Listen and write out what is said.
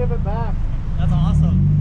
give it back. That's awesome.